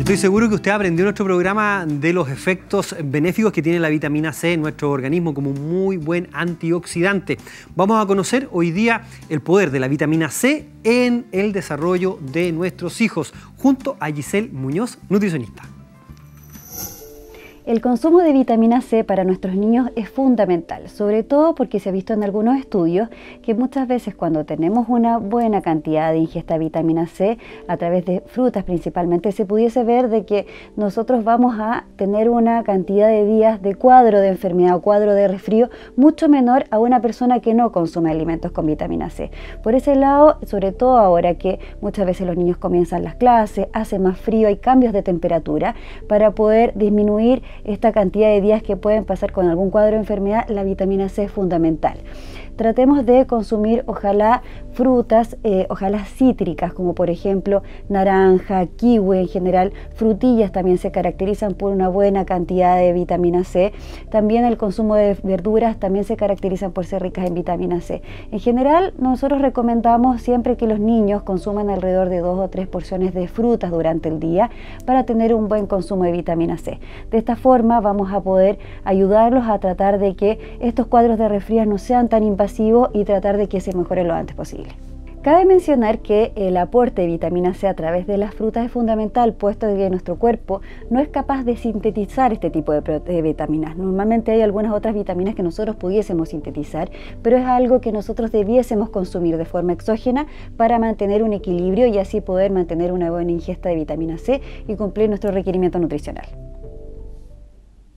Estoy seguro que usted aprendió en nuestro programa de los efectos benéficos que tiene la vitamina C en nuestro organismo como un muy buen antioxidante. Vamos a conocer hoy día el poder de la vitamina C en el desarrollo de nuestros hijos, junto a Giselle Muñoz, nutricionista. El consumo de vitamina C para nuestros niños es fundamental, sobre todo porque se ha visto en algunos estudios que muchas veces cuando tenemos una buena cantidad de ingesta de vitamina C a través de frutas principalmente, se pudiese ver de que nosotros vamos a tener una cantidad de días de cuadro de enfermedad o cuadro de resfrío mucho menor a una persona que no consume alimentos con vitamina C. Por ese lado, sobre todo ahora que muchas veces los niños comienzan las clases, hace más frío, hay cambios de temperatura, para poder disminuir esta cantidad de días que pueden pasar con algún cuadro de enfermedad, la vitamina C es fundamental. Tratemos de consumir, ojalá, frutas, eh, ojalá cítricas, como por ejemplo naranja, kiwi en general, frutillas también se caracterizan por una buena cantidad de vitamina C. También el consumo de verduras también se caracterizan por ser ricas en vitamina C. En general, nosotros recomendamos siempre que los niños consuman alrededor de dos o tres porciones de frutas durante el día para tener un buen consumo de vitamina C. De esta forma vamos a poder ayudarlos a tratar de que estos cuadros de resfrío no sean tan y tratar de que se mejore lo antes posible. Cabe mencionar que el aporte de vitamina C a través de las frutas es fundamental, puesto que nuestro cuerpo no es capaz de sintetizar este tipo de, vitaminas. Normalmente hay algunas otras vitaminas que nosotros pudiésemos sintetizar, pero es algo que nosotros debiésemos consumir de forma exógena para mantener un equilibrio y así poder mantener una buena ingesta de vitamina C y cumplir nuestro requerimiento nutricional.